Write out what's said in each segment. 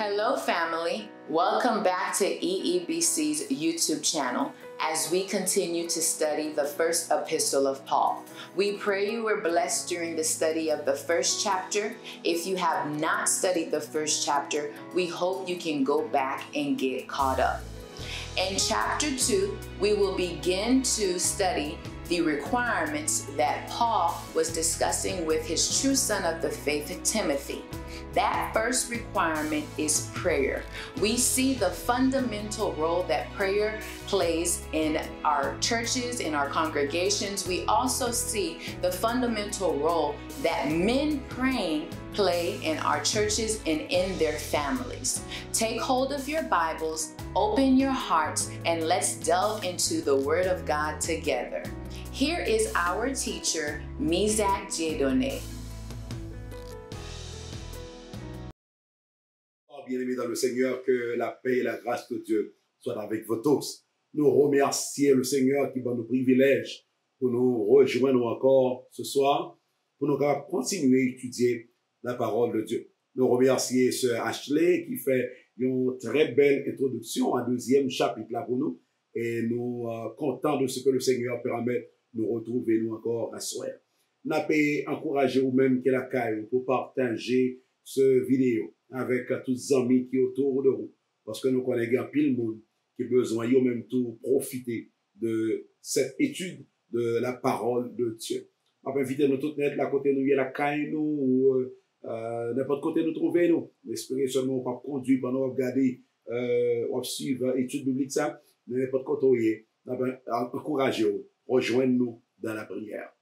Hello, family. Welcome back to EEBC's YouTube channel as we continue to study the first epistle of Paul. We pray you were blessed during the study of the first chapter. If you have not studied the first chapter, we hope you can go back and get caught up. In chapter 2, we will begin to study the requirements that Paul was discussing with his true son of the faith, Timothy. That first requirement is prayer. We see the fundamental role that prayer plays in our churches, in our congregations. We also see the fundamental role that men praying play in our churches and in their families. Take hold of your Bibles, open your hearts, and let's delve into the Word of God together. Here is our teacher, Mizak Jedone. Bien-aimés dans le Seigneur, que la paix et la grâce de Dieu soient avec vous tous. Nous remercions le Seigneur qui va nous privilège pour nous rejoindre encore ce soir, pour nous continuer à étudier la parole de Dieu. Nous remercions Sœur Ashley qui fait une très belle introduction, un deuxième chapitre là pour nous, et nous sommes contents de ce que le Seigneur permet de nous retrouver nous encore à soir. Nous avons encouragé vous-même que la caille pour partager ce vidéo avec tous les amis qui autour de vous. Parce que nous connaissons pile monde qui a besoin, de même tout, profiter de cette étude de la parole de Dieu. On peut inviter nous toutes net, la côté nous, y a la caille nous, ou euh, n'importe côté nous trouver nous. Espérez seulement pas conduire pendant regarder, euh, ou suivre l'étude biblique ça, mais n'importe côté où encouragez-vous, rejoignez-nous dans la prière.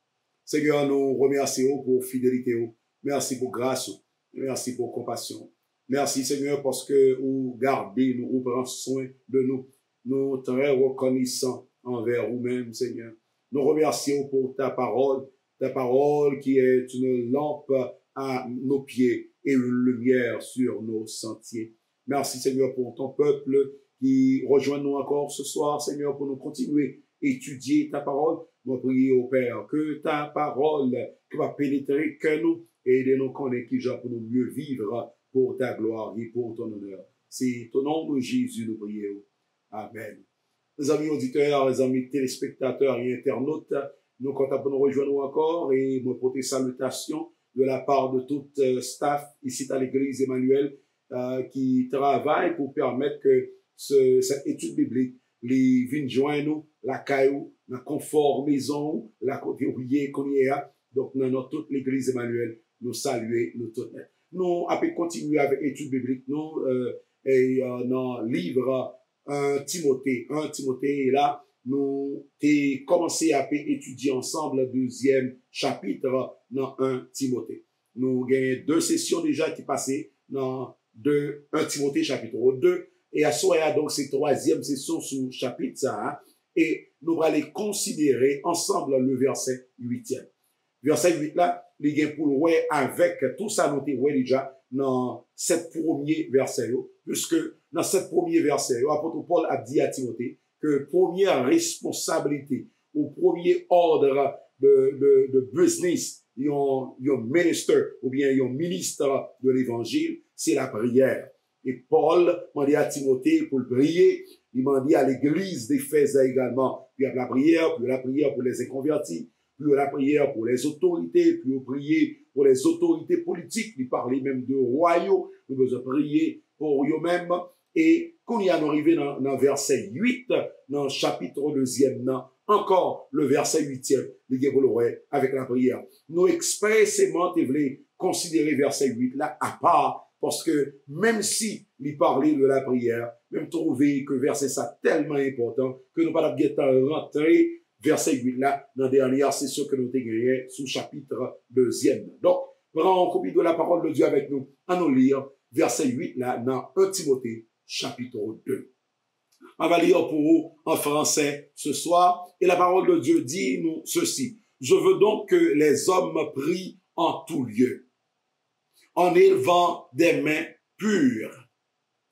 Seigneur, nous remercions pour fidélité. Merci pour grâce. Merci pour compassion. Merci Seigneur parce que vous gardez nous, vous prenez soin de nous. Nous très reconnaissants envers vous-même, Seigneur. Nous remercions pour ta parole, ta parole qui est une lampe à nos pieds et une lumière sur nos sentiers. Merci Seigneur pour ton peuple qui rejoint nous encore ce soir, Seigneur, pour nous continuer à étudier ta parole. Nous prions au Père que ta parole qui va pénétrer que nous et de nous connaître pour nous mieux vivre pour ta gloire et pour ton honneur. C'est au nom de Jésus nous prions. Amen. Les amis auditeurs, les amis téléspectateurs et internautes, nous comptons nous rejoindre encore et me porter salutations de la part de tout euh, staff ici à l'église Emmanuel euh, qui travaille pour permettre que ce, cette étude biblique les vienne joindre nous, la caillou, la confort maison, la côté qu'on y est, donc dans toute l'église Emmanuel nous saluer, nous tous. nou apè kontinu avè etude biblik euh, nou euh, nan livre 1 Timote. 1 Timote e la nou te komanse apè etudye ansamble 2e chapitre nan 1 Timote. Nou genye 2 sesyon deja ki pase nan 1 Timote chapitre 2 e aso ya donk se 3e sesyon sou chapitre sa e nou pralè konsidere ansamble le verset 8e. Verset 8 la li gen pou lwe avèk tout sa nou te wè li dja nan set premier versè yo, pwiske nan set premier versè yo, apotou Paul ap di a Timote, ke premier responsabilite ou premier ordre de, de, de business yon, yon minister ou bien yon ministre de l'évangile, se la prière. Et Paul mandi a Timote pou l'priye, li mandi a l'église des fèzè également, pi ap la prière, pi la prière pou les inconvertis, plus la prière pour les autorités, plus prier pour les autorités politiques, lui parler même de royaux, nous devons prier pour eux-mêmes. Et il y a arrivé dans, dans verset 8, dans chapitre deuxième, non, encore le verset 8e, le avec la prière. Nous expressément, voulons considérer verset 8 là à part, parce que même si il parlait de la prière, même trouver que verset ça tellement important que nous pas rentrer verset 8 là, dans la dernière session que nous avons sous chapitre 2 Donc, prenons copie de la parole de Dieu avec nous, à nous lire verset 8 là, dans 1 Timothée, chapitre 2. On va lire pour vous en français ce soir, et la parole de Dieu dit nous ceci. Je veux donc que les hommes prient en tout lieu, en élevant des mains pures,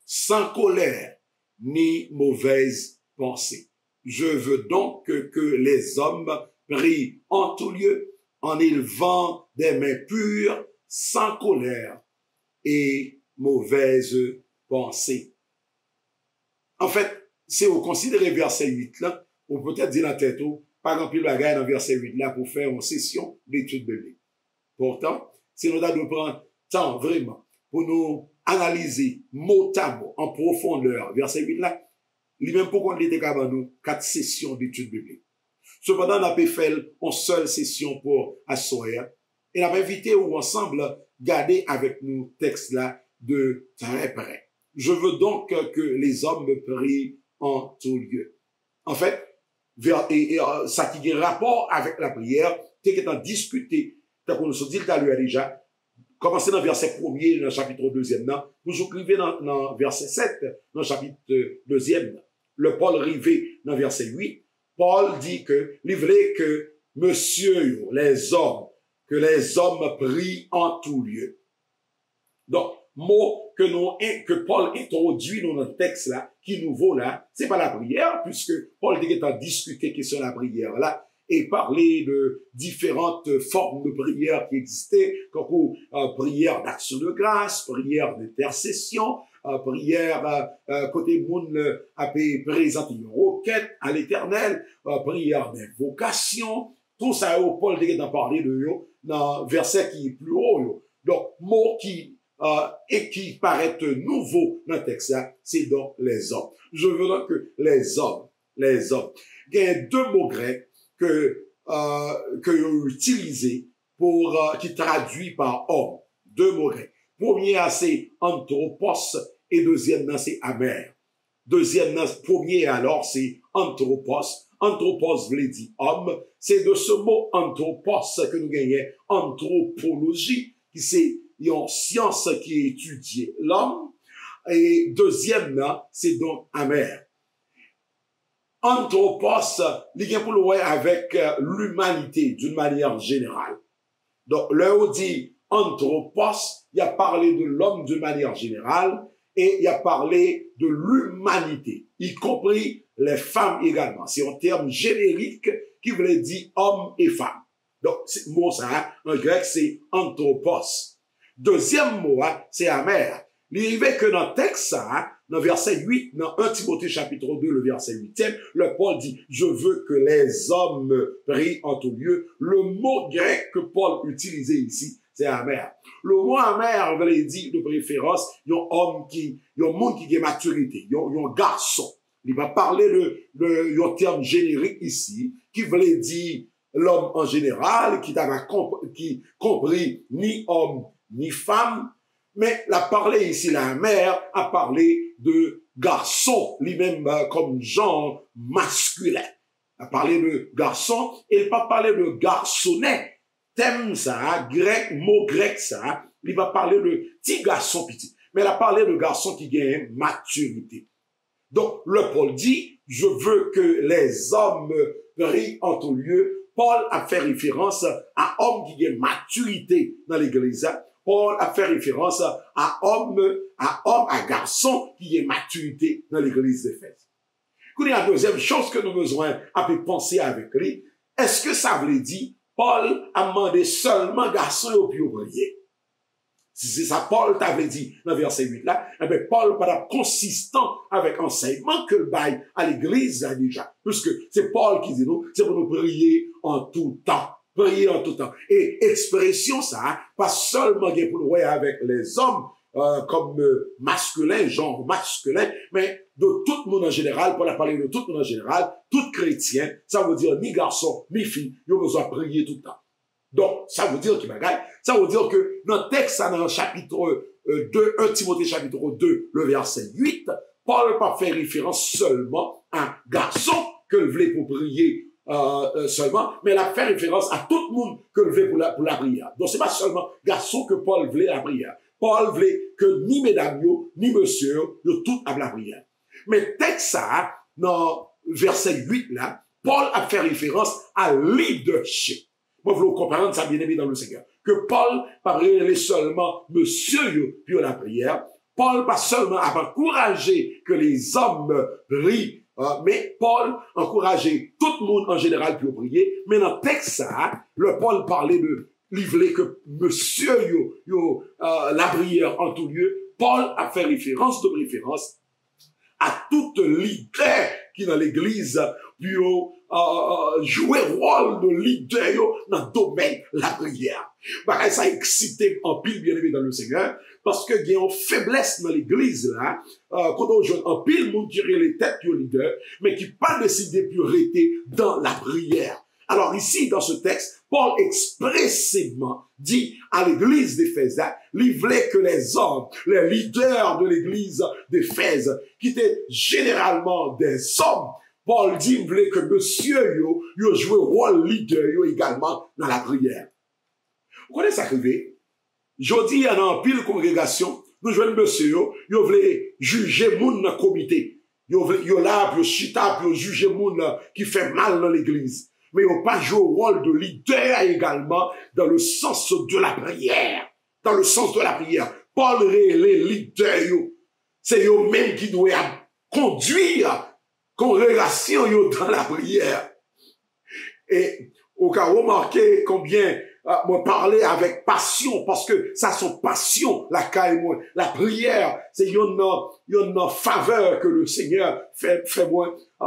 sans colère ni mauvaise pensée. Je veux donc que, les hommes prient en tout lieu, en élevant des mains pures, sans colère et mauvaise pensée. En fait, c'est au considérer verset 8 là, ou peut-être dire la tête ou, pas remplir la gagne dans verset 8 là pour faire une session d'études bibliques. Pourtant, si nous avons prendre temps vraiment pour nous analyser mot à mot en profondeur, verset 8 là, lui-même pourquoi il était capable nous quatre sessions d'études bibliques? Cependant, on a fait une seule session pour assoir et on a invité ou ensemble garder avec nous texte là de très près. Je veux donc que les hommes me prient en tout lieu. En fait, et, euh, ça qui a rapport avec la prière, c'est qu'étant discuté, comme on se dit le déjà, commencez dans verset 1er, dans le chapitre 2e, non? Vous écrivez dans, le verset 7, dans le chapitre 2e, le Paul rivé dans verset 8, Paul dit que, voulait que monsieur, les hommes, que les hommes prient en tout lieu. Donc, mot que nous, que Paul introduit dans notre texte là, qui nous vaut là, c'est pas la prière, puisque Paul est en discuter question la prière là, et parler de différentes formes de prière qui existaient, comme euh, prière d'action de grâce, prière d'intercession, prière euh, euh côté monde a présenter requête à l'éternel, euh, prière d'invocation, tout ça, Paul est en parler de yo, dans verset qui est plus haut. Donc, mot qui euh, et qui paraît nouveau dans le texte, c'est donc les hommes. Je veux donc que les hommes, les hommes, il y a deux mots grecs que euh, que utilisés pour euh, qui traduit par homme. Deux mots grecs. Premier c'est anthropos et deuxième c'est amer. Deuxième premier alors c'est anthropos. Anthropos veut dire homme. C'est de ce mot anthropos que nous gagnons anthropologie qui c'est une science qui étudie l'homme. Et deuxième, c'est donc amer. Anthropos, y a pour le avec euh, l'humanité d'une manière générale. Donc, là où dit anthropos, il a parlé de l'homme d'une manière générale et il a parlé de l'humanité, y compris les femmes également. C'est un terme générique qui voulait dire homme et femme. Donc, mot ça, en grec, c'est anthropos. Deuxième mot, hein, c'est amer. Arrivait que dans le texte, hein, dans verset 8, dans 1 Timothée chapitre 2, le verset 8 le Paul dit, je veux que les hommes prient en tout lieu. Le mot grec que Paul utilisait ici, c'est amer. Le mot amer veut dire de préférence, y a un homme qui, y a un monde qui a maturité, y a un garçon. Il va parler de, de, un terme générique ici, qui voulait dire l'homme en général, qui n'a qui compris ni homme ni femme, mais la parlé ici, la mère a parlé de garçon, lui-même euh, comme genre masculin. A parlé de garçon, et pas parlé de garçonnet. Thème ça, grec, mot grec ça, il va parler de petit garçon petit. Mais il a parlé de garçon qui gagne maturité. Donc, le Paul dit, je veux que les hommes rient en tout lieu. Paul a fait référence à homme qui gagne maturité dans l'église Paul a fait référence à homme, à homme, à garçon qui est maturité dans l'église d'Éphèse. La deuxième chose que nous avons besoin de penser avec lui, est-ce que ça veut dire Paul a demandé seulement garçon et puis ouvrier? Si c'est ça, Paul t'avait dit dans verset 8 là, eh Paul pas consistant avec enseignement que le bail à l'église a déjà. Puisque c'est Paul qui dit nous, c'est pour nous prier en tout temps prier en tout temps. Et expression ça, pas seulement pour le avec les hommes, euh, comme euh, masculin, genre masculin, mais de tout le monde en général, pour la parler de tout le monde en général, tout chrétien, ça veut dire ni garçon, ni fille, ils ont besoin de prier tout le temps. Donc, ça veut dire qu'il ça veut dire que dans le texte, dans le chapitre euh, 2, 1 Timothée chapitre 2, le verset 8, Paul n'a pas fait référence seulement à un garçon que le voulait pour prier euh, euh, seulement, mais elle a fait référence à tout le monde que pour la, pour la prière. Donc c'est pas seulement garçon que Paul voulait la prière. Paul voulait que ni mesdames, ni monsieur, yo tout à la prière. Mais texte ça, dans verset 8 là, Paul a fait référence à leadership. Moi, vous comprendre ça bien aimé dans le Seigneur. Que Paul parlait seulement monsieur puis la prière. Paul pas seulement à encourager que les hommes prient ah, mais Paul encourageait tout le monde en général pour prier. Mais dans texte, ça, le Paul parlait de livrer que monsieur yo, yo, euh, la prière en tout lieu. Paul a fait référence de préférence a tout lider ki nan l'Eglise pi yo uh, jouwe rol de lider yo nan domen la priya. Bakay sa eksite anpil bien eme dan le Seigneur, paske gen yon febles nan l'Eglise la, uh, konon joun anpil moun kire le tet yo lider, men ki pa deside pi rete dan la priya. Alors ici, dans ce texte, Paul expressément dit à l'église d'Éphèse, il voulait que les hommes, les leaders de l'église d'Éphèse, qui étaient généralement des hommes, Paul dit, il voulait que monsieur yo, yo joué rôle leader yo également dans la prière. Vous connaissez ça arrivé? Jodi, il y a un pile congrégation, nous jouons monsieur yo, yo voulait juger moun dans comité. Yo, yo là, pour chita, pour juger moun qui fait mal dans l'église mais ils n'ont pas joué au rôle de leader également dans le sens de la prière. Dans le sens de la prière. Paul les leaders, c'est eux-mêmes qui doivent conduire congrégation dans la prière. Et au cas où remarquez combien euh, moi parler avec passion parce que ça son passion la caille la prière c'est une une faveur que le Seigneur fait fait moi euh,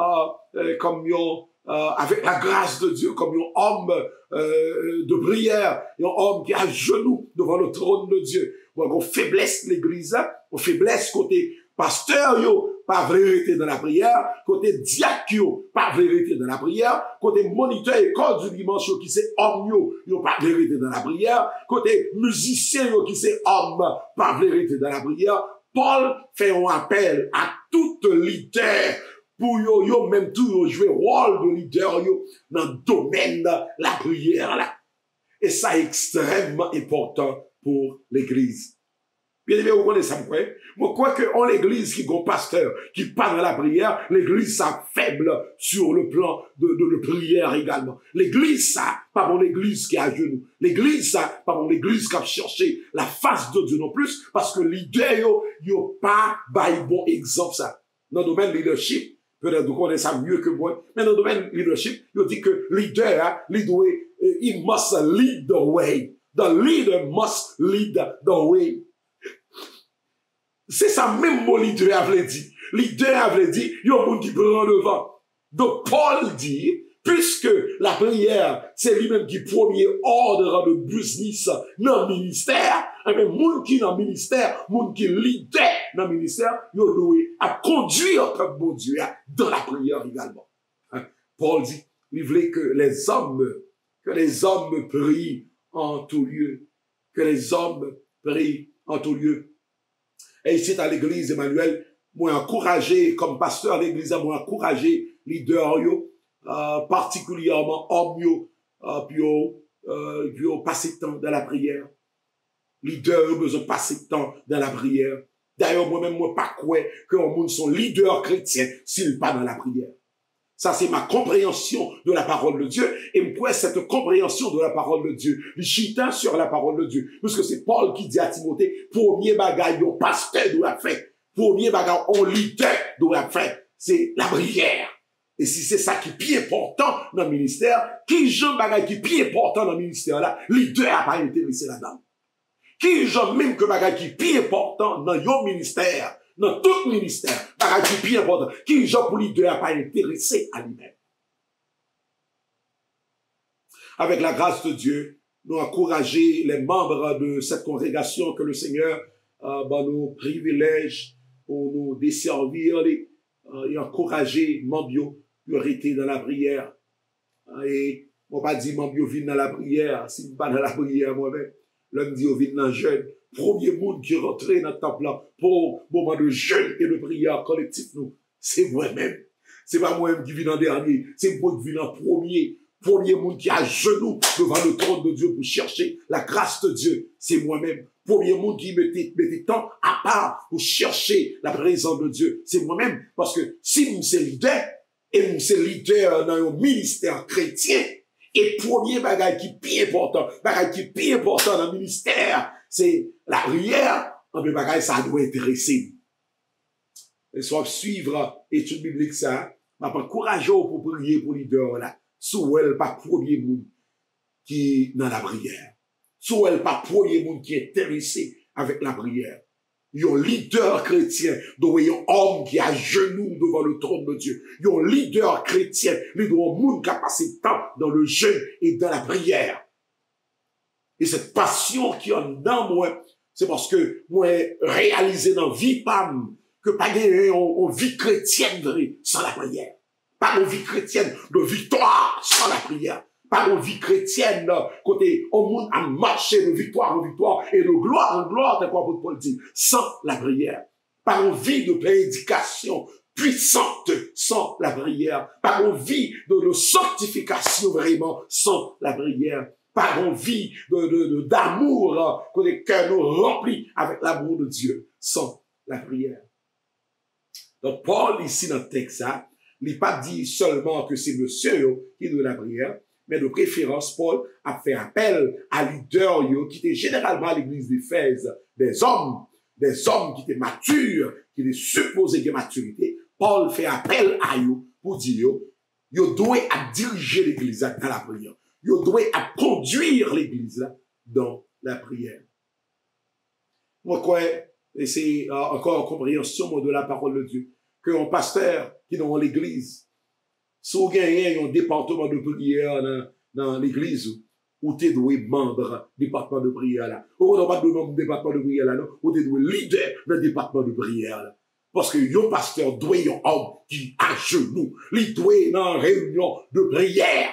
euh comme yon euh, avec la grâce de Dieu comme un homme euh, de prière, un homme qui a genoux devant le trône de Dieu. On faiblesse l'église, on faiblesse côté pasteur, yo, pas vérité dans la prière, côté diacre, pas vérité dans la prière, côté moniteur école du dimanche, qui c'est homme, yo, pas vérité dans la prière, côté musicien, yo, qui c'est homme, pas vérité dans la prière. Paul fait un appel à toute leader pour yo, yo même tout yo jouer rôle de leader yo dans le domaine de la prière là. Et ça est extrêmement important pour l'église. Bien évidemment, vous connaissez ça, moi. Moi, quoi que en l'église qui est pasteur, qui parle de la prière, l'église ça faible sur le plan de, de la prière également. L'église ça, pas mon l'église qui est à genoux. L'église ça, pas mon l'église qui a cherché la face de Dieu non plus, parce que l'idée yo, yo pas bail bon exemple ça. Dans le domaine leadership, peut-être vous connaissez ça mieux que moi, mais dans le domaine leadership, il dit que leader, hein, leader, il must lead the way. The leader must lead the way. C'est ça même mon leader avait dit. Leader avait dit, il y a un monde qui prend le vent. Donc Paul dit, puisque la prière, c'est lui-même qui premier ordre de business dans le ministère, et bien, moun qui dans le ministère, moun qui leader dans le ministère, yo loué à conduire comme bon Dieu dans la prière également. Hein? Paul dit, il voulait que les hommes, que les hommes prient en tout lieu, que les hommes prient en tout lieu. Et ici, à l'église Emmanuel, moi encouragé, comme pasteur de l'église, moi encouragé, leader yo, euh, particulièrement homme yo, euh, puis yo, euh, yo, temps dans la prière leader de passer de temps dans la prière. D'ailleurs, moi-même, moi, pas quoi que monde son leader chrétien s'il pas dans la prière. Ça, c'est ma compréhension de la parole de Dieu. Et moi, cette compréhension de la parole de Dieu, le chita sur la parole de Dieu. Parce que c'est Paul qui dit à Timothée, premier bagage, au pasteur doit faire. Premier bagage, on leader doit faire. C'est la prière. Et si c'est ça qui est plus important dans le ministère, qui Jean bagage qui est plus important dans le ministère là, leader a pas intéressé là-dedans. Qui j'aime même que bagay qui plus important dans yon ministère, dans tout ministère, bagay qui plus important, qui j'aime pour lui de pas intéressé à lui-même. Avec la grâce de Dieu, nous encourager les membres de cette congrégation que le Seigneur euh, ben, nous privilège pour nous desservir euh, et encourager Mambio pour rester dans la prière. Et on pas dire Mambio vient dans la prière, si pas dans la prière moi-même. L'homme dit au vin jeune, premier monde qui rentrait dans le temple pour moment de jeûne et de prière collectif, nous, c'est moi-même. C'est pas moi-même qui vis en dernier, c'est moi qui vis en premier. Premier monde qui a genoux devant le trône de Dieu pour chercher la grâce de Dieu, c'est moi-même. Premier monde qui mettait, mettait temps à part pour chercher la présence de Dieu, c'est moi-même. Parce que si nous sommes leader, et nous sommes leader dans un ministère chrétien, E pwomye bagay ki pi important, bagay ki pi important nan minister, se la prier, anbe bagay sa nou entresim. E so ap suivra etude biblik sa, ma pa kourajo pou priye pou lider la, sou el pa pwomye moun ki nan la prier. Sou el pa pwomye moun ki entresi avèk la prier. Yon leader chrétien doit un homme qui a genoux devant le trône de Dieu. Yon leader chrétien, lui doit monde qui a passé temps dans le jeûne et dans la prière. Et cette passion qui en dans moi, c'est parce que moi réalisé dans vie pam que pas une vie chrétienne sans la prière. Pas une vie chrétienne de victoire sans la prière. Pas une vie chrétienne côté au monde à marcher de victoire en victoire et de gloire en gloire, t'es quoi pour Paul dit, sans la prière. Pas une vie de prédication puissante sans la prière. Pas une vie de, de sanctification vraiment sans la prière par envie de, d'amour, hein, que cœurs nous remplis avec l'amour de Dieu, sans la prière. Donc, Paul, ici, dans le texte, hein, n'est pas dit seulement que c'est monsieur qui de la prière, mais de préférence, Paul a fait appel à leader qui était généralement à l'église d'Éphèse, des hommes, des hommes qui étaient matures, qui étaient supposés de maturité. Paul fait appel à eux pour dire, yo doit à diriger l'église dans la prière yo doit à conduire l'église dans la prière. Moi, quoi, et c'est euh, encore en compréhension de la parole de Dieu, que un pasteur qui est dans l'église, vous gagnez un département de prière dans, dans l'église, ou t'es doué membre département de prière là. Ou on pas de membre département de prière non? Ou t'es doué leader dans département de prière. Parce que yon pasteur doit un homme qui à genoux, lui doit dans réunion de prière.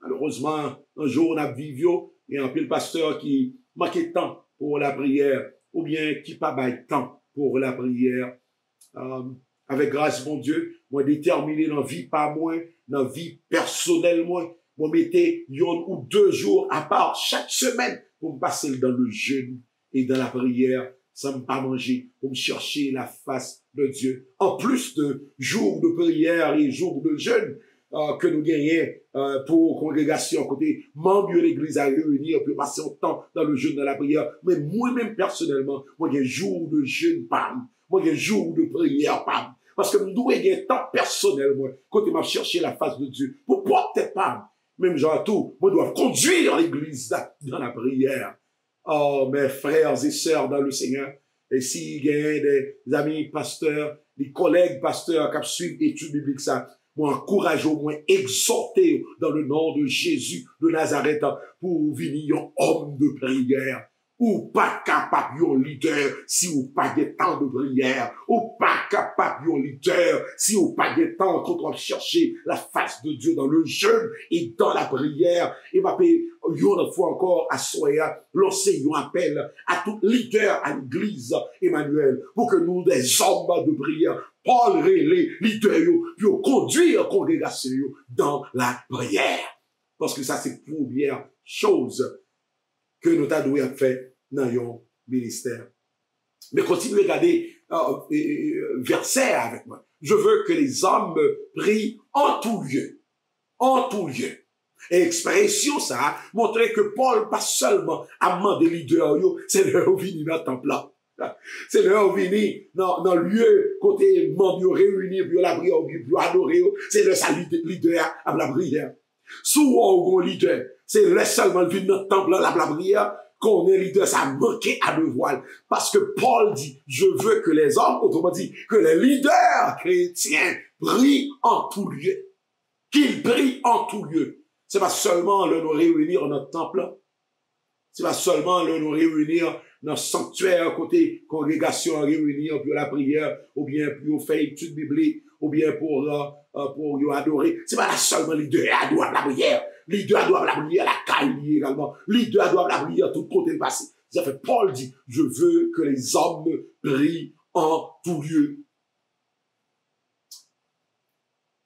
Malheureusement, un jour, on a vu et un le pasteur qui manquait de temps pour la prière, ou bien qui pas de temps pour la prière. Euh, avec grâce, mon Dieu, dans la vie pas moins, dans la vie personnelle moi, moi mettais yon ou deux jours à part chaque semaine pour me passer dans le jeûne et dans la prière sans me pas manger, pour me chercher la face de Dieu. En plus de jours de prière et jours de jeûne, euh, que nous gagnons euh, pour congrégation, côté membre de l'église à réunir, pour passer un temps dans le jeûne, dans la prière. Mais moi-même, personnellement, moi, j'ai jour de jeûne, pam. Moi, j'ai jour de prière, pam. Parce que nous devons un temps personnel, moi, côté m'a cherché la face de Dieu, pour porter, pam. Même genre tout, moi, dois conduire l'église dans la prière. Oh, mes frères et sœurs dans le Seigneur, et s'il y a des amis pasteurs, des collègues pasteurs qui suivent l'étude biblique, ça, moi encourage au moins exhorter dans le nom de Jésus de Nazareth pour venir homme de prière ou pas capable un leader si ou pas de temps de prière, ou pas capable un leader si ou pas de temps quand on chercher la face de Dieu dans le jeûne et dans la prière. Et ma paix, une fois encore à Soya, l'enseignant appelle à tout leader à l'église, Emmanuel, pour que nous, des hommes de prière, Paul les leaders, puis conduire congrégation dans la prière. Parce que ça, c'est première chose ke nou ta dwe ap fè nan yon minister. Me kontinuè gade ah, eh, eh, uh, versè avèk mwen. Je vè ke les hommes me pri an tou liè. An tou liè. E ekspresyon sa, montre ke Paul pa selman amman de lider yo, se lè ou vini nan templa. Se lè ou vini nan lye kote man yo reuni, yo la bri, yo adore yo, se lè sa lider am la bri. Sou ou ou lider, le seulement le dans le temple là, la prière, qu'on est leader, ça manqué à deux voiles. Parce que Paul dit, je veux que les hommes, autrement dit, que les leaders chrétiens prient en tout lieu. Qu'ils prient en tout lieu. C'est pas seulement le nous réunir notre temple. C'est pas seulement le nous réunir le sanctuaire, côté congrégation, réunir pour la prière, ou bien pour faire étude biblique, ou bien pour, euh pour adorer. C'est pas seulement les deux adorer la prière. Les deux doivent la prière la caille également. Les deux doivent la prière tout côté passé. Ça fait Paul dit, je veux que les hommes prient en tout lieu.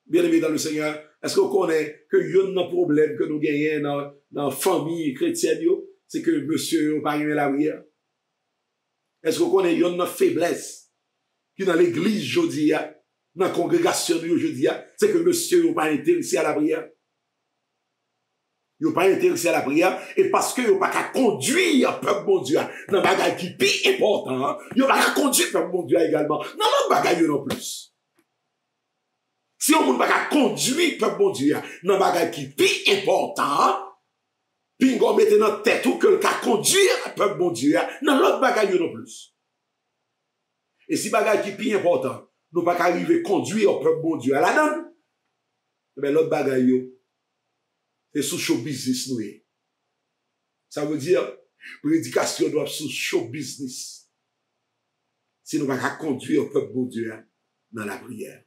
Bien aimé dans le Seigneur, est-ce qu'on connaît que a un problème que nous gagnons dans, dans la famille chrétienne, c'est que monsieur n'a pas la prière? Est-ce qu'on connaît y a une faiblesse qui dans l'église aujourd'hui, dans la congrégation aujourd'hui, c'est que monsieur n'a pas intéressé à la prière? Yo pa interese la priya, e paske yo pa ka konduya pep bon diya nan bagay ki pi important, yo pa ka konduya pep bon diya egalman non, nan lot bagay yo nan plus. Si yo moun pa ka konduya pep bon diya nan bagay ki pi important, pi ngo mette nan tet ou ke l ka konduya pep bon diya nan lot bagay yo nan plus. E si bagay ki pi important, nou pa ka rive konduya pep bon diya la nan, men eh lot bagay yo se sou show business nou e. Eh. Sa vè dir, predikasyon nou ap sou show business. Se nou baka kondwi ou pep bon diè nan la priyer.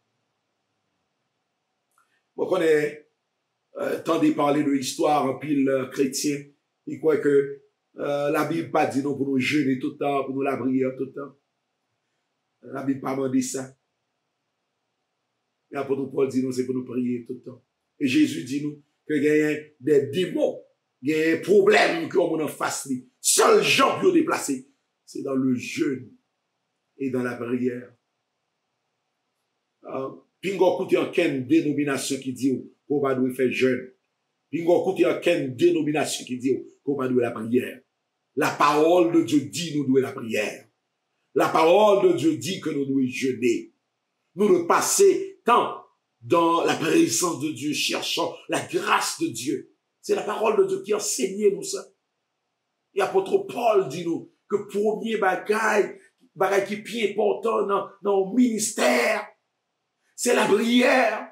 Mwen konen, euh, tan de parle de l'histoire apil pil kretien, y kwen ke euh, la Bib pa di non nou pou nou jene toutan, pou nou la priyer toutan. La Bib pa mandi sa. La non, pou nou pou di nou se pou nou priyer toutan. E Jésus di nou, ke genyen de devon, genyen problem ki yo moun an fas li. Sol jan ki yo deplase, se dan le jeun e dan la priyer. Uh, Pingo koute an ken denominasyon ki diyo ko pa dwe fe jeun. Pingo koute an ken denominasyon ki diyo ko pa dwe la priyer. La parol de Diyo di nou dwe la priyer. La parol de Diyo di ke nou dwe jeune. Nou dwe pase tan dans la présence de Dieu, cherchant la grâce de Dieu. C'est la parole de Dieu qui enseigne nous ça. Et apôtre Paul dit nous que premier bagaille, bagaille qui plus important dans, dans le ministère, c'est la prière.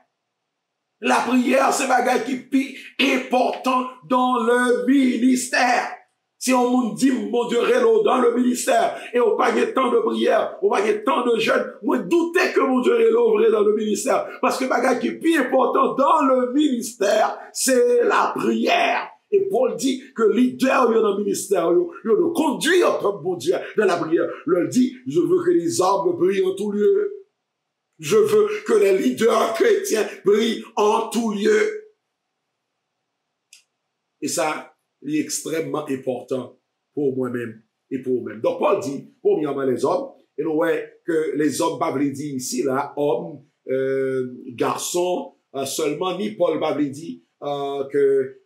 La prière, c'est bagaille qui est important dans le ministère. Si on moun dit, mon Dieu, Rélo, dans le ministère, et on pas tant de prières, on pas tant de jeûnes, moi, doutez que mon Dieu, Rélo, vrai dans le ministère. Parce que bagage qui est plus important dans le ministère, c'est la prière. Et Paul dit que leader dans le ministère, il le conduit comme mon Dieu dans la prière. Il dit, je veux que les hommes brillent en tout lieu. Je veux que les leaders chrétiens brillent en tout lieu. Et ça, li ekstremman important pou mwen men et pou mwen. Don Paul di, pou mwen yaman les om, et nou wè ke les om pa vle di isi la, om, euh, garson, euh, seulement, ni Paul pa vle di ke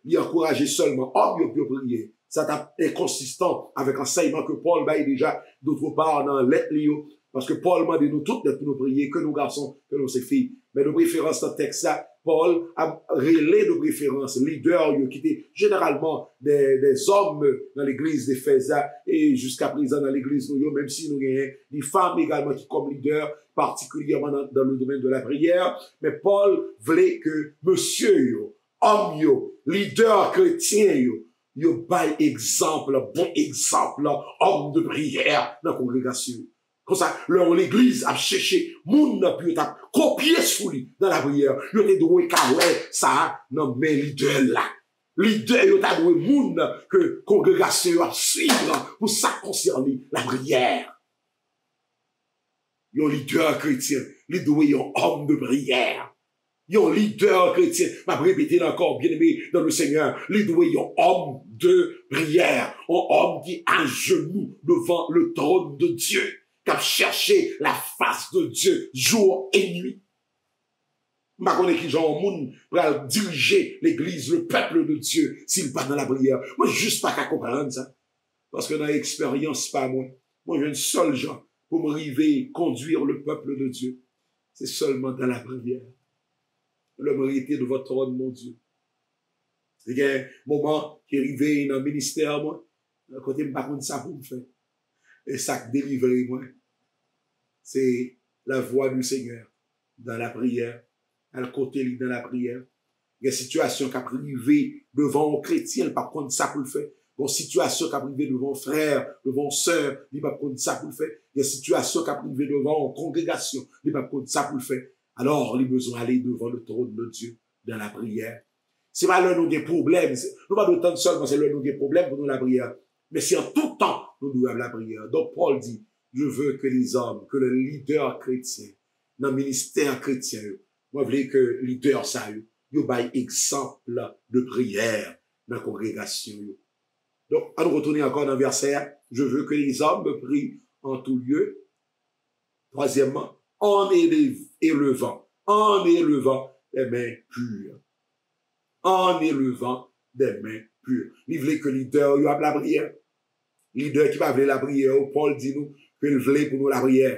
li akouraje seulement om yo pyo priye. Sa ta e konsistant avek ansayman ke Paul baye deja doutre par nan let li yo, paske Paul mande nou tout net pou nou priye, ke nou garson, ke nou se fi. Men nou preferans ta teksa Paul a relé de préférence leader qui était généralement des, hommes dans l'église d'Ephésa et jusqu'à présent dans l'église nous, même si nous avons des femmes également qui comme leader, particulièrement dans, le domaine de la prière. Mais Paul voulait que monsieur, homme, leader chrétien, yo, yo, by exemple, bon exemple, homme de prière dans la congrégation. Lè ou l'Eglise ap chèche, moun yo tap kopye sou li nan la prière. Yo te dwe kawè sa nan men lide la. Lide yo ta dwe moun ke kongregasyon ap suivre pou sa konserni la prière. Yo leader chrétien, li dwe yon homme de prière. Yon leader chrétien, ma répété encore, bien aimé dans le Seigneur, li dwe yon homme de prière. Un homme qui a un genou devant le trône de Dieu. Kap chershe la fase de Dieu jour et nuit. Ma konen ki jan moun pral dirije l'Eglise, le peuple de Dieu, s'il pa nan la prière. Mwen jist pa ka komprende sa. Paske nan eksperyans pa mwen. Mwen jen sol jan pou m'rive konduire le peuple de Dieu. Se solman nan la prière. Le mérité de votre trône, mon Dieu. Se gen mouman ki rive nan ministère mwen, kote m'pakoun sa pou m'fè. E sak delivre mwen. c'est la voix du Seigneur dans la prière, à le côté dans la prière. Il y a une situation qui a privé devant un chrétien, pas contre ça pour le faire. Il y a une situation qui a privé devant un frère, devant une soeur, il pas contre ça pour le faire. Il y a une situation qui a privé devant une congrégation, il pas contre ça pour le faire. Alors, il a besoin d'aller devant le trône de Dieu dans la prière. C'est pas là nous des problèmes. Nous pas de temps seulement, c'est là nous des problèmes pour nous la prière. Mais c'est en tout temps nous devons la prière. Donc, Paul dit, je veux que les hommes, que le leader chrétien, dans le ministère chrétien, moi, je veux que le leader, ça, yo bay exemple de prière dans la congrégation. Donc, à nous retourner encore dans le verset, je veux que les hommes prient en tout lieu. Troisièmement, en élevant, en élevant des mains pures. En élevant des mains pures. Il voulait que le leader, yo la prière. lider ki pa vle la priye ou, Paul di nou, pe l vle pou nou la priye.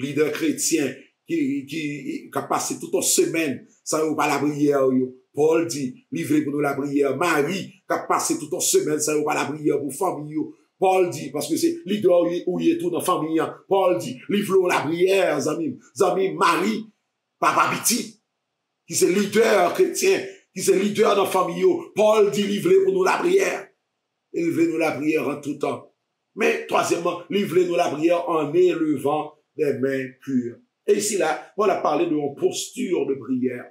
Lider kretien, ki ka pase tout an semen, sa yo pa la priye ou yo. Paul di, li vle pou nou la priye. Marie, ka pase tout an semen, sa yo pa la priye pou fami yo. Paul di, paske se lider ou ye tou nan fami yo. Paul di, li vle ou la priye, zanmim. Zanmim, Marie, papa biti, ki se lider kretien, ki se lider nan fami yo. Paul di, li vle pou nou la priye. Prière. Élevez nous la prière en tout temps. Mais, troisièmement, livrez nous la prière en élevant des mains pures. Et ici, là, on a parlé de posture de prière.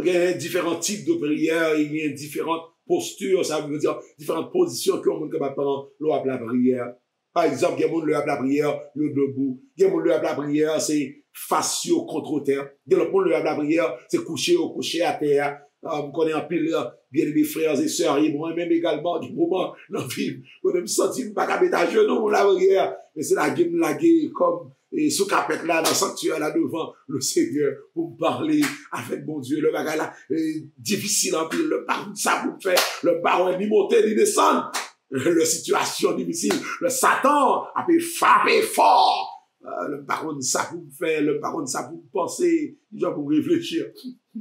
Il y a différents types de prière, il y a différentes postures, ça veut dire différentes positions que on peut prendre de la prière. Par exemple, il y a le la prière, il debout. Il y a le la prière, c'est facio contre terre. Il y a le la prière, c'est couché au couché à terre. Ah, vous connaissez un pile, bien mes frères et sœurs, et moi-même également, du moment, dans la vie, je me sens pas qu'à mettre à genoux, la prière. Mais c'est la game, la guerre, comme, et sous capette là, dans le sanctuaire là devant le Seigneur, pour me parler avec mon Dieu. Le bagage là, difficile en pile, le baron, ça vous fait, le baron, ni monter, ni descendre. La situation difficile, le Satan a pu frapper fort. Euh, le baron, ça vous fait, le baron, ça vous penser, il pour réfléchir.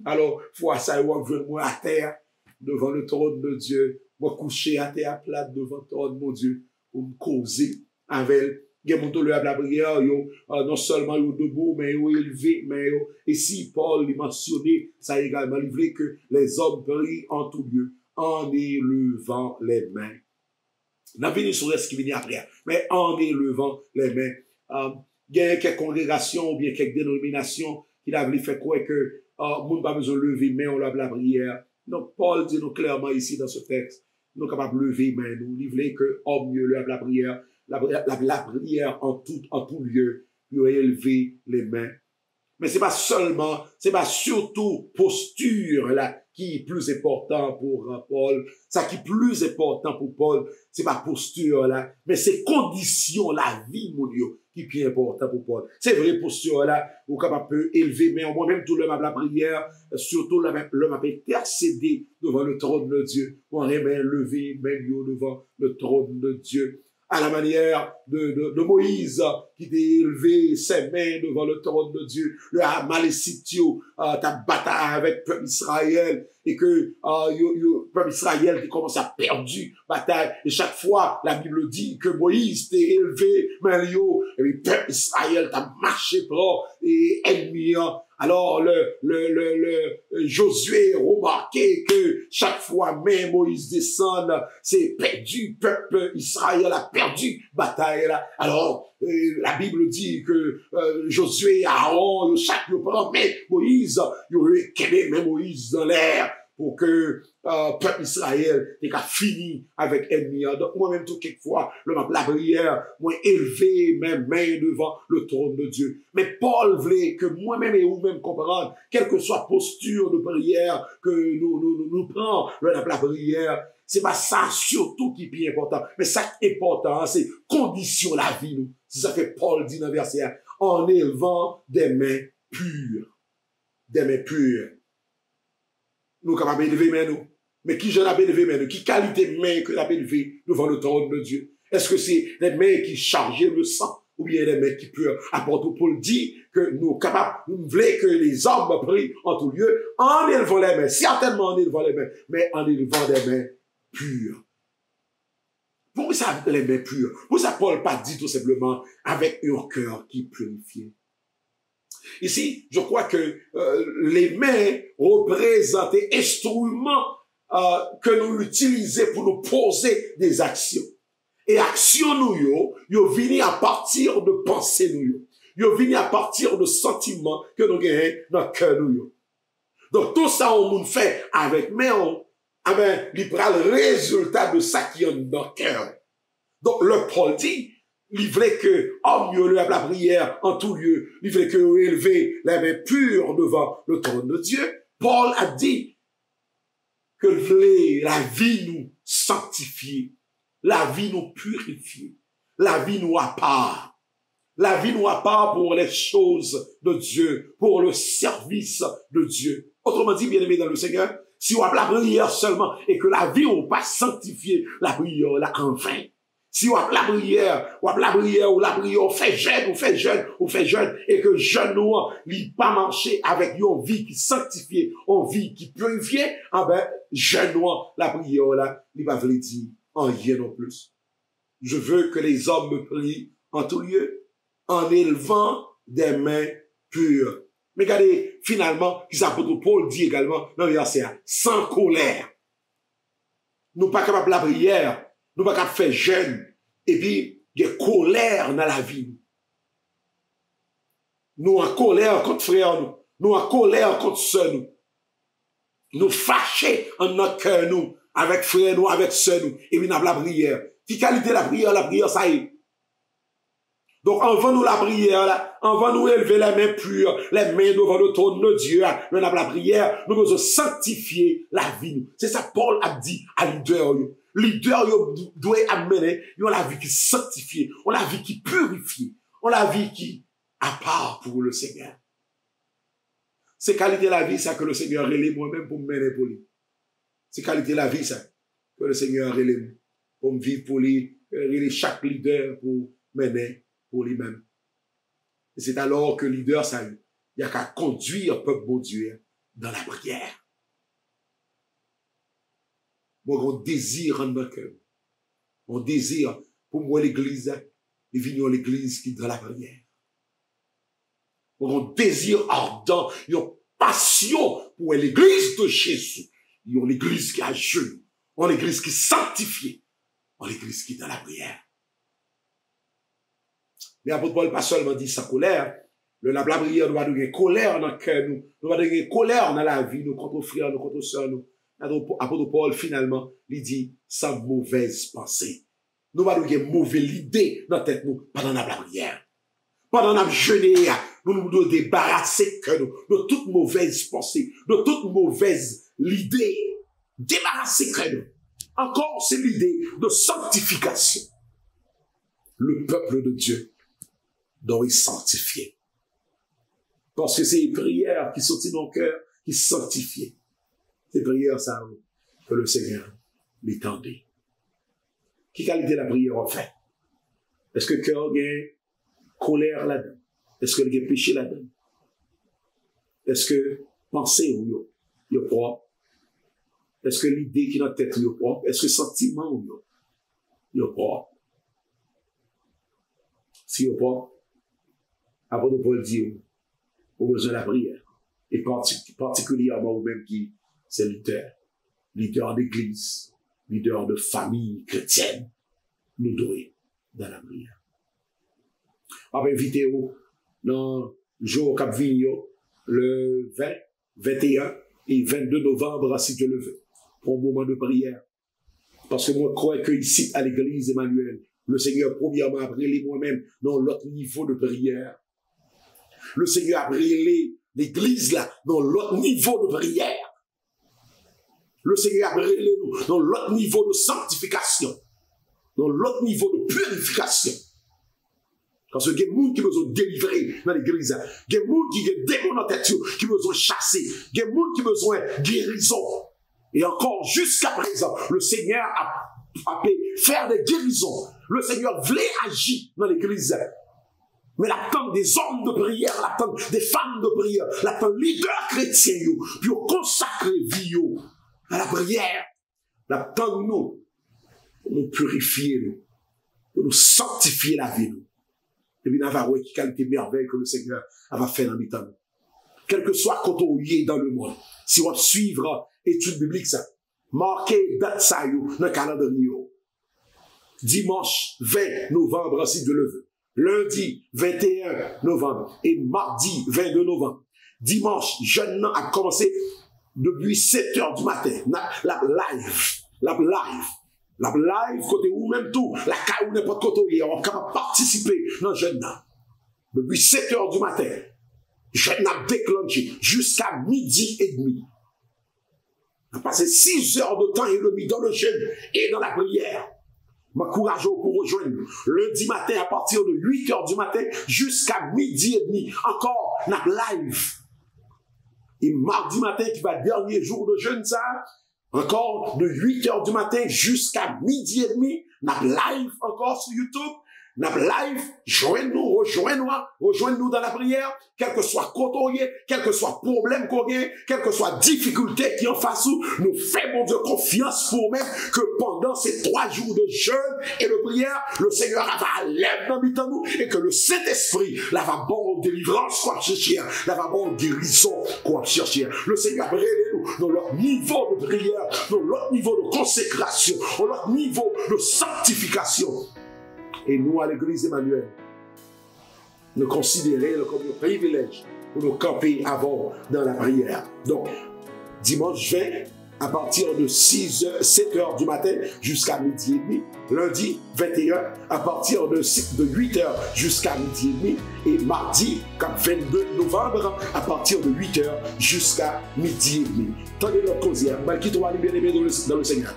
Alors, fwa sa yo wak ven mwen a ter, devan le tron de Diyo, wak kouche a ter plat devan tron mon Diyo, ou mkouze anvel. Gen mwoto le abla briya yo, euh, non solman yo debo, men yo eleve, men yo. E si Paul li mansyone, sa yi galman li vle ke les om pri an tou liyo, an elevan le men. Nan vini sou res ki vini apre, men an elevan le men. Euh, gen kek kongregasyon ou bien kek denominasyon, ki la vle fe kwe ke euh, moun pas besoin de lever main, on l'a la prière. Donc Paul dit nous clairement ici dans ce texte, nous capables de lever main, nous, voulait que homme mieux la prière, la, prière en tout, en tout lieu, pour élever les mains. Mais c'est pas seulement, c'est pas surtout posture là qui est plus important pour Paul. Ça qui est plus important pour Paul, c'est pas posture là, mais c'est conditions, la vie, mon Dieu, qui est important pour Paul. C'est vrai posture là, ou capable peut élever, mais moi-même tout le monde la prière, surtout l'homme a intercédé devant le trône de Dieu. On aimait lever, même devant le trône de Dieu à la manière de, de, de Moïse qui t'a élevé ses mains devant le trône de Dieu, le Amalécitio, euh, ta bataille avec le peuple Israël, et que euh, le peuple Israël qui commence à perdre bataille, et chaque fois la Bible dit que Moïse t'a élevé, mais et le peuple Israël t'a marché pour et ennemi alors, le, le, le, le Josué remarqué que chaque fois même Moïse descend, c'est perdu, peuple Israël a perdu bataille. Alors, euh, la Bible dit que euh, Josué, Aaron, chaque prend, mais Moïse, il aurait même Moïse dans l'air pour que euh, peuple Israël ait fini avec ennemi. Donc moi-même tout quelquefois, le la prière, moi élevé mes mains devant le trône de Dieu. Mais Paul voulait que moi-même et vous-même comprendre, quelle que soit posture de prière que nous nous, nous, prenons, la, la prière, c'est pas ça surtout qui est important. Mais ça qui est important, c'est condition la vie, nous. C'est ça que Paul dit dans le verset 1. En élevant des mains pures. Des mains pures nous capables d'élever mais nous. Mais qui j'en ai élevé nous? Qui qualité main que l'avons élevé devant le trône de Dieu? Est-ce que c'est les mains qui chargent le sang? Ou bien les mains qui peuvent apporter pour le dire que nous capables, nous voulons que les hommes prient en tout lieu en élevant les mains, certainement en élevant les mains, mais en élevant des mains pures. Pourquoi ça les mains pures? Pourquoi ça Paul pas dit tout simplement avec un cœur qui purifie? Ici, je crois que euh, les mains représentent des instruments euh, que nous utilisons pour nous poser des actions. Et actions nous yo, yo vini à partir de pensées nous yo. Yo vini à partir de sentiments que nous gagnons dans le cœur nous yo. Donc tout ça on nous fait avec mais on ah ben, il le résultat de ça qui est dans le cœur. Donc le Paul dit, il que, homme mieux la prière en tout lieu, il que élever les mains pures devant le trône de Dieu. Paul a dit que la vie nous sanctifier, la vie nous purifier, la vie nous à part. La vie nous à part pour les choses de Dieu, pour le service de Dieu. Autrement dit, bien aimé dans le Seigneur, si on a la prière seulement et que la vie on pas sanctifier la prière là en vain. Si wap la priyer, wap la priyer, ou la priyer, ou fe jen, ou fe jen, ou fe jen, e ke jen nou an li pa manche avek yon vi ki sanctifiye, yon vi ki purifiye, an ah ben jen nou an la priyer la, li pa vle di an yen non plus. Je veux que les hommes me prient en tout lieu, en élevant des mains pures. Mais regardez, finalement, qui s'apotre Paul dit également, non, il y a ça, sans colère. Nou pa kapap la prière, nou pa kap fè jen, epi gen kolèr nan la vi. Nou an kolèr kont frè an nou, nou an kolèr kont sè nou. Nou fache an nan kè nou, avèk frè nou, avèk sè nou, epi nan la prièr. Ki kalite la prièr, la prièr sa e. yè. Donc, envoie nous la prière, là. envoie nous élever les mains pures, les mains devant le trône de Dieu. Nous avons la prière, nous devons sanctifier la vie. C'est ça Paul a dit à l'idée. Leader. Leader doit amener on la vie qui sanctifiée, on la vie qui purifiée, on la vie qui à part pour le Seigneur. C'est qualité la vie, ça que le Seigneur relève moi-même pour me mener pour lui. C'est qualité la vie, ça que le Seigneur relève pour me vivre pour lui, relève chaque leader pour mener pour lui-même. Et c'est alors que le leader, ça, il n'y a qu'à conduire le peuple bon Dieu dans la prière. Moi, on désire en mon cœur. On désire pour moi l'église, et venir l'église qui est dans la prière. On désire ardent, une passion pour l'église de Jésus. Une l'église qui a jeûne. On l'église qui est sanctifiée. On l'église qui est dans la prière. Mais apôtre Paul pas seulement dit sa colère, le la prière nous va donner colère dans le cœur nous, nous va donner colère dans la vie nous contre frères, nous contre soeurs nous. Apôtre Paul finalement, il dit sans mauvaise pensée. Nous va donner mauvaise idée dans tête nous pendant la prière. Pendant la jeûner, nous nous devons débarrasser de toute mauvaise pensée, de toute mauvaise idée. Débarrasser que nous. Encore, c'est l'idée de sanctification. Le peuple de Dieu dont il sanctifié. Parce que c'est les prières qui sortent de nos cœurs qui sanctifient. Ces prières, ça, que le Seigneur l'étendait. Qui qualité la prière en fait? Est-ce que le cœur a colère là-dedans? Est-ce que le péché là-dedans? Est-ce que penser ou yo, propre? Est-ce que l'idée qui est dans la tête est propre? Est-ce que le sentiment ou yo, propre? Si yo propre, de Paul dit, au besoin de la prière. Et particulièrement au même qui, c'est leader. Leader d'église. Leader de famille chrétienne. Nous devons dans la prière. Après vidéo, dans le jour cap le 20, 21 et 22 novembre, si Dieu le veut, pour un moment de prière. Parce que moi, je crois que ici, à l'église Emmanuel, le Seigneur, premièrement, a brûlé moi-même dans l'autre niveau de prière le Seigneur a brûlé l'église là dans l'autre niveau de prière. Le Seigneur a brûlé nous dans l'autre niveau de sanctification, dans l'autre niveau de purification. Parce que il y a des gens qui besoin délivrer dans l'église. Il y a des gens qui ont des dans tête, qui besoin chasser. Il y a des gens qui besoin guérison. Et encore jusqu'à présent, le Seigneur a appelé faire des guérisons. Le Seigneur voulait agir dans l'église mais l'attente des hommes de prière, l'attente des femmes de prière, l'attente leader chrétien, pour consacrer vie à la prière, l'attente nous, pour nous purifier, nous, pour nous sanctifier la vie. Nous. Et puis, nous avons qui qualité merveille que le Seigneur va faire dans le temps. Quel que soit quand on y dans le monde, si on suivre l'étude biblique, ça, marquez date ça, dans le calendrier. Dimanche 20 novembre, si Dieu le veut lundi 21 novembre et mardi 22 novembre. Dimanche, jeune a commencé depuis 7 heures du matin. La, live, la live, la live côté ou même tout, la cas ou n'importe côté, on va participer dans jeune Depuis 7 heures du matin, jeune a déclenché jusqu'à midi et demi. On a passé 6 heures de temps et demi dans le jeûne et dans la prière m'encourage pour rejoindre lundi matin à partir de 8 h du matin jusqu'à midi et demi. Encore, n'a live. Et mardi matin, qui va dernier jour de jeûne, ça, encore de 8 h du matin jusqu'à midi et demi, n'a live encore sur YouTube. N'a live, joignez-nous, rejoignez-nous, rejoignez-nous dans la prière, quel que soit côté, quel que soit problème qu'on que soit difficulté qui en face nous, nous faisons de confiance pour même que pendant ces trois jours de jeûne et de prière, le Seigneur va lève dans nous et que le Saint-Esprit la va bon délivrance quoi chercher, la va bon guérison quoi chercher. Le Seigneur nous dans leur niveau de prière, dans leur niveau de consécration, dans leur niveau de sanctification. Et nous, à l'église Emmanuel, nous considérons comme un privilège pour nous camper avant dans la prière. Donc, dimanche 20, à partir de 6 h 7 h du matin jusqu'à midi et demi. Lundi 21 à partir de, de 8 h jusqu'à midi et demi. Et mardi 22 novembre à partir de 8 h jusqu'à midi et demi. Tenez notre causière. Malgré toi, bien aimé dans le Seigneur.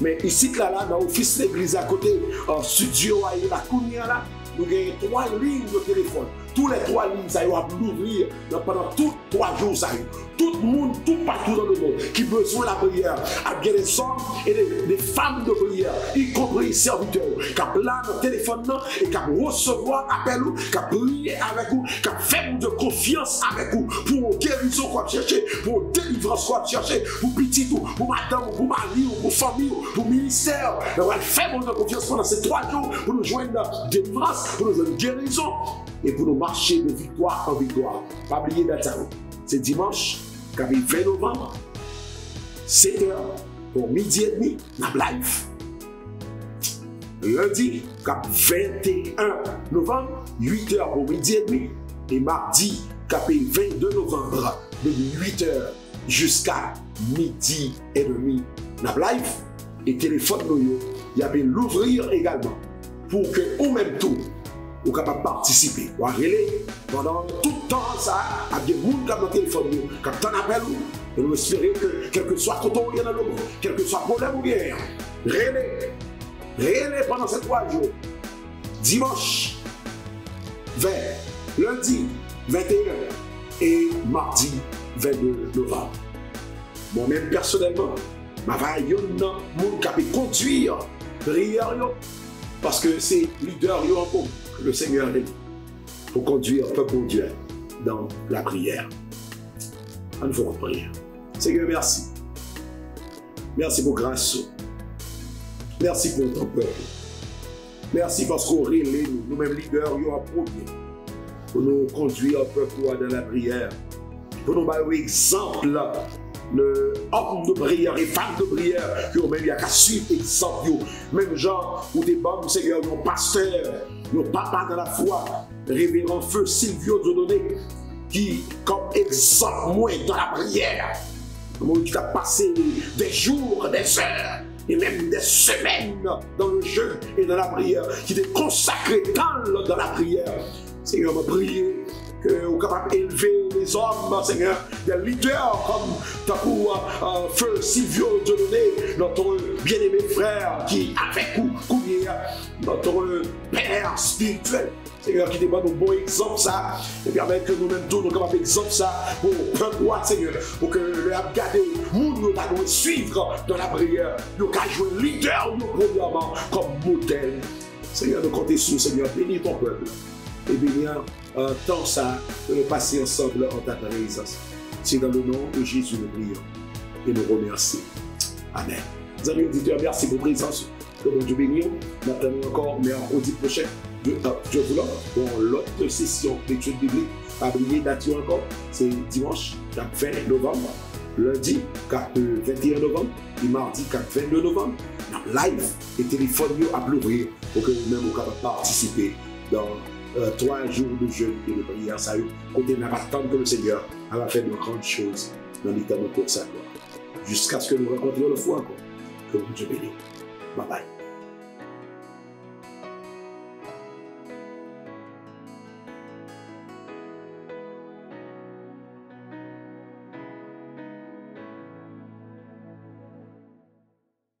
Men isi la la, nan ofis l'eglize a kote, an studio a yi la koun ya la, nou genye 3 lin yo telefon. Tous les trois lignes, ça va l'ouvrir pendant tous trois jours. Ça tout le monde, tout partout dans le monde, qui besoin de la prière, a des hommes et des, femmes de prière, y compris les serviteurs, qui là dans téléphone et qui recevoir appel, qui prié avec vous, qui fait de confiance avec vous pour guérison quoi chercher, pour délivrance quoi chercher, pour petit pour madame, pour mari, pour famille, pour ministère. Allons faire de confiance pendant ces trois jours pour nous joindre délivrance, pour nous donner guérison et pour nous marcher de victoire en victoire. Pas oublier date C'est dimanche, 20 novembre, 7h, pour midi et demi, la live. Lundi, 21 novembre, 8h pour midi et demi. Et mardi, 22 novembre, de 8h jusqu'à midi et demi, la live. Et téléphone, nous, il y avait l'ouvrir également pour que au même tour, ou capable de participer. Ou pendant tout le temps, ça, à des gens qui ont le téléphone, qui ont appel, et nous espérons que, quel que soit côté ou dans le monde, quel que soit problème ou bien, relais, relais pendant ces trois jours. Dimanche 20, lundi 21 et mardi 22 novembre. Moi-même, personnellement, je vais monde qui peut conduire prière parce que c'est leader yo encore le Seigneur est pour conduire le peuple Dieu dans la prière. On faut prier. Seigneur, merci. Merci pour grâce. Merci pour ton peuple. Merci parce qu'on relève nous, nous-mêmes leaders, nous en premier, pour nous conduire le peuple dans la prière. Pour nous donner exemple le homme de prière et femme de prière, qui ont même qu'à suivre l'exemple. Même gens ou des bonnes Seigneur, nos pasteurs, nos papas dans la foi, révérend feu Silvio Dieudonné, qui, comme exemple, moi, dans la prière, qui a passé des jours, des heures, et même des semaines dans le jeûne et dans la prière, qui était consacré dans, dans la prière. Seigneur, m'a prié que vous capable d'élever les hommes, Seigneur, des leaders comme Takou, euh, Feu Silvio Dieudonné, notre bien-aimé frère qui, avec vous, notre père spirituel. Seigneur, qui te donne un bon exemple, ça, et permettre que nous-mêmes tous nous capables d'exemple, ça, pour peuple, Seigneur, pour que le regarder, nous, nous allons suivre dans la prière, nous allons jouer leader, nous, premièrement, comme modèle. Seigneur, nous comptons sur Seigneur, bénis ton peuple, et bénir un temps ça, de nous passer ensemble en ta présence. C'est dans le nom de Jésus nous prions et nous remercions. Amen. Mes amis auditeurs, merci pour votre présence. Que bon Dieu bénisse. Maintenant encore mercredi prochain, Dieu, Dieu voulant, pour l'autre session d'études bibliques. Pas oublier date encore, c'est dimanche 20 novembre, lundi 21 novembre et mardi 22 novembre. Live et téléphone à l'ouvrir pour que vous-même vous puissiez participer dans euh, trois jours de jeûne et de prière. Ça, côté n'a pas que le Seigneur va faire de grandes choses dans l'état de sa gloire. Jusqu'à ce que nous rencontrions le fois encore. Que Dieu bénisse. Bye bye.